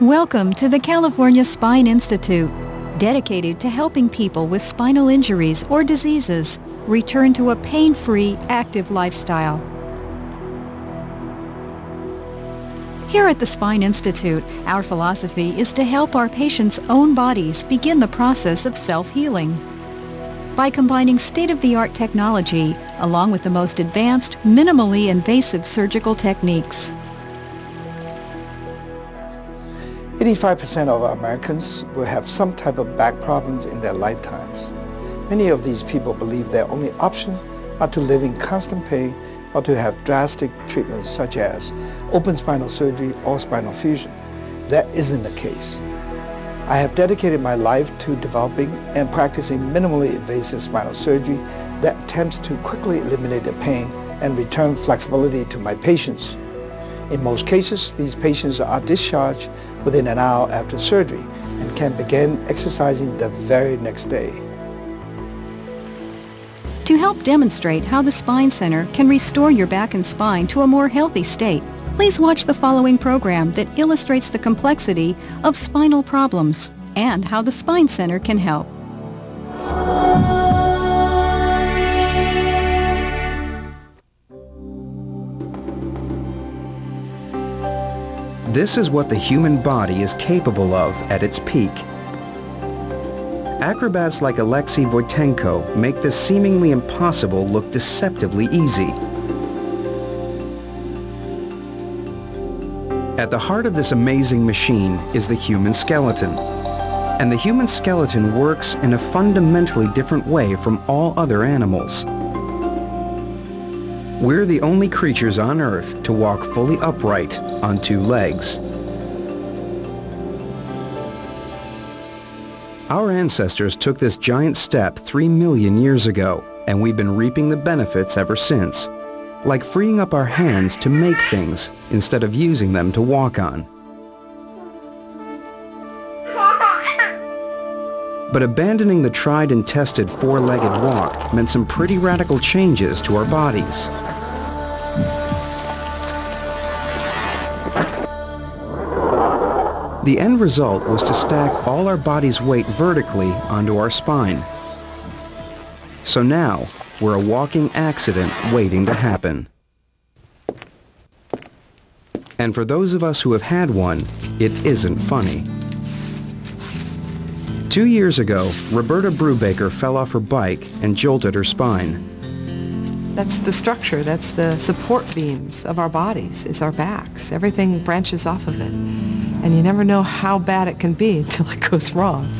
Welcome to the California Spine Institute, dedicated to helping people with spinal injuries or diseases return to a pain-free, active lifestyle. Here at the Spine Institute, our philosophy is to help our patients' own bodies begin the process of self-healing. By combining state-of-the-art technology along with the most advanced, minimally invasive surgical techniques. 85% of Americans will have some type of back problems in their lifetimes. Many of these people believe their only option are to live in constant pain or to have drastic treatments such as open spinal surgery or spinal fusion. That isn't the case. I have dedicated my life to developing and practicing minimally invasive spinal surgery that attempts to quickly eliminate the pain and return flexibility to my patients. In most cases, these patients are discharged within an hour after surgery and can begin exercising the very next day. To help demonstrate how the Spine Center can restore your back and spine to a more healthy state, please watch the following program that illustrates the complexity of spinal problems and how the Spine Center can help. This is what the human body is capable of at its peak. Acrobats like Alexei Voitenko make the seemingly impossible look deceptively easy. At the heart of this amazing machine is the human skeleton. And the human skeleton works in a fundamentally different way from all other animals. We're the only creatures on Earth to walk fully upright on two legs. Our ancestors took this giant step three million years ago, and we've been reaping the benefits ever since like freeing up our hands to make things instead of using them to walk on. But abandoning the tried and tested four-legged walk meant some pretty radical changes to our bodies. The end result was to stack all our body's weight vertically onto our spine. So now, we're a walking accident waiting to happen. And for those of us who have had one, it isn't funny. Two years ago, Roberta Brubaker fell off her bike and jolted her spine. That's the structure, that's the support beams of our bodies, is our backs. Everything branches off of it. And you never know how bad it can be until it goes wrong.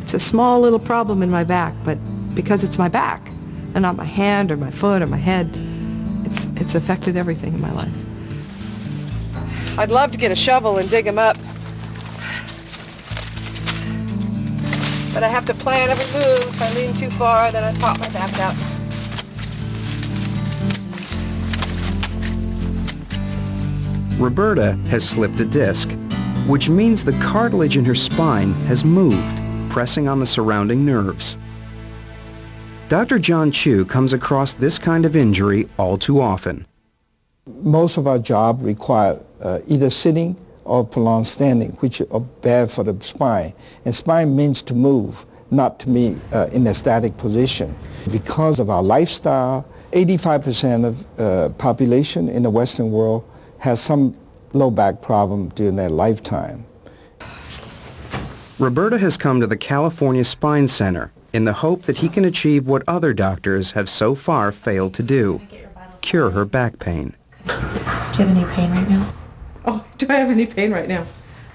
It's a small little problem in my back, but because it's my back and not my hand or my foot or my head, it's, it's affected everything in my life. I'd love to get a shovel and dig them up. But I have to plan every move. If I lean too far, then I pop my back out. Roberta has slipped a disc, which means the cartilage in her spine has moved pressing on the surrounding nerves. Dr. John Chiu comes across this kind of injury all too often. Most of our job require uh, either sitting or prolonged standing, which are bad for the spine. And spine means to move, not to be uh, in a static position. Because of our lifestyle, 85% of uh, population in the Western world has some low back problem during their lifetime. Roberta has come to the California Spine Center in the hope that he can achieve what other doctors have so far failed to do, cure her back pain. Do you have any pain right now? Oh, do I have any pain right now?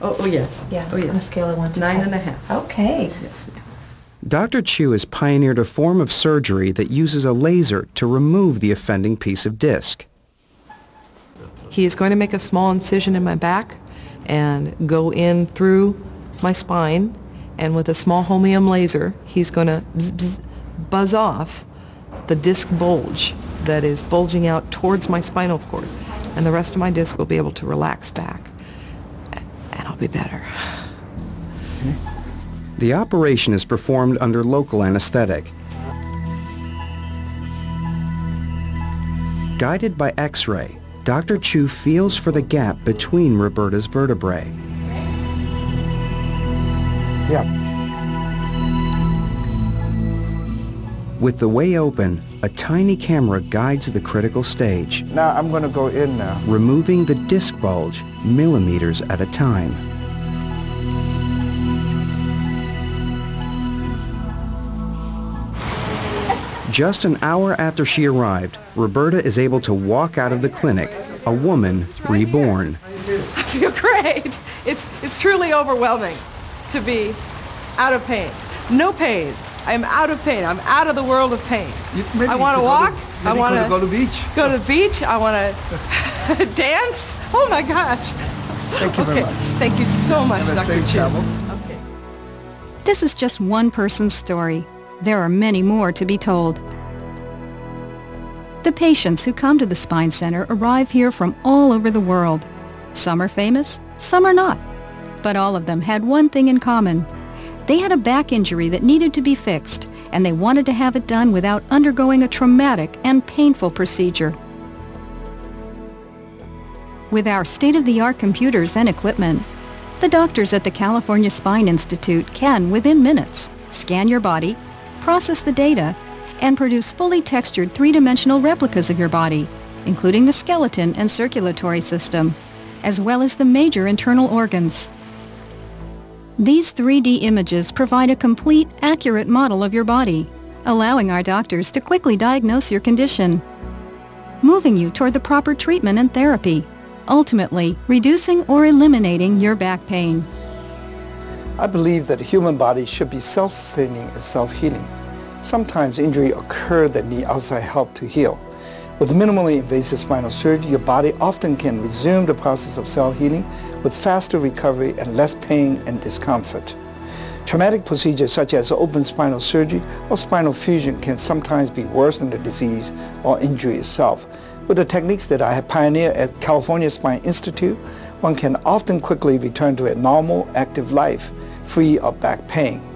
Oh, oh yes. Yeah, oh, yes. on a scale of 1 to Nine 10. and a half. Okay. Yes, ma'am. Dr. Chiu has pioneered a form of surgery that uses a laser to remove the offending piece of disc. He is going to make a small incision in my back and go in through my spine and with a small holmium laser he's going to bzz, bzz, buzz off the disc bulge that is bulging out towards my spinal cord and the rest of my disc will be able to relax back and I'll be better. The operation is performed under local anesthetic. Guided by X-ray, Dr. Chiu feels for the gap between Roberta's vertebrae. Yeah. With the way open, a tiny camera guides the critical stage, Now I'm going to go in now. removing the disc bulge millimeters at a time. Just an hour after she arrived, Roberta is able to walk out of the clinic, a woman reborn. I feel great. It's, it's truly overwhelming to be out of pain. No pain. I'm out of pain. I'm out of the world of pain. I want to walk. I want to go to beach. go to the beach. I want to dance. Oh my gosh. Thank you very much. Thank you so much, Have a Dr. safe Chiu. travel. Okay. This is just one person's story. There are many more to be told. The patients who come to the Spine Center arrive here from all over the world. Some are famous, some are not. But all of them had one thing in common. They had a back injury that needed to be fixed, and they wanted to have it done without undergoing a traumatic and painful procedure. With our state-of-the-art computers and equipment, the doctors at the California Spine Institute can, within minutes, scan your body, process the data, and produce fully textured three-dimensional replicas of your body, including the skeleton and circulatory system, as well as the major internal organs. These 3D images provide a complete, accurate model of your body, allowing our doctors to quickly diagnose your condition, moving you toward the proper treatment and therapy, ultimately reducing or eliminating your back pain. I believe that the human body should be self-sustaining and self-healing. Sometimes injury occur that need outside help to heal. With minimally invasive spinal surgery, your body often can resume the process of cell healing with faster recovery and less pain and discomfort. Traumatic procedures such as open spinal surgery or spinal fusion can sometimes be worse than the disease or injury itself. With the techniques that I have pioneered at California Spine Institute, one can often quickly return to a normal, active life, free of back pain.